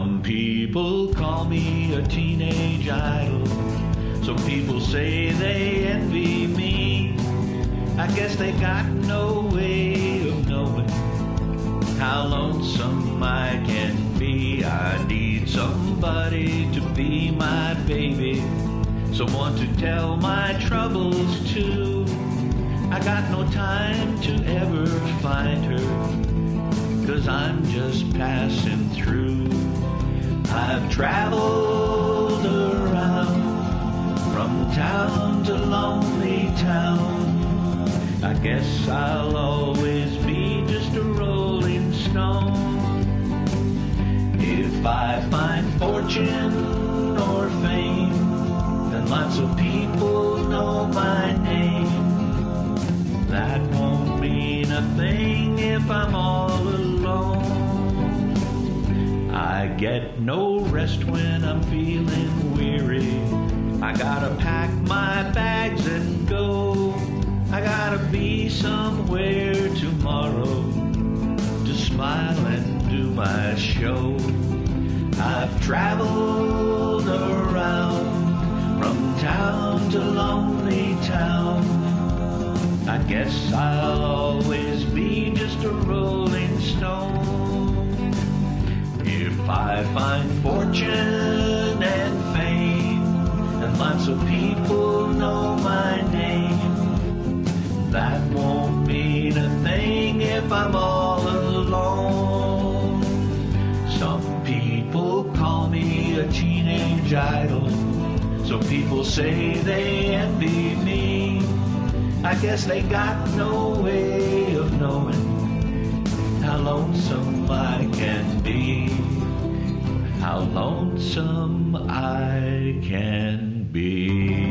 Some people call me a teenage idol. Some people say they envy me. I guess they got no way of knowing how lonesome I can be. I need somebody to be my baby, someone to tell my troubles to. I got no time to ever find her, cause I'm just passing. I've traveled around from town to lonely town. I guess I'll always be just a rolling stone. If I find fortune or fame, then lots of people know my name. That won't mean a thing if I'm all alone. I get no rest when I'm feeling weary. I gotta pack my bags and go. I gotta be somewhere tomorrow to smile and do my show. I've traveled around from town to lonely town. I guess I'll always be just a rolling I find fortune and fame, and lots of people know my name, that won't mean a thing if I'm all alone. Some people call me a teenage idol. so people say they envy me. I guess they got no way of knowing how lonesome I lonesome I can be.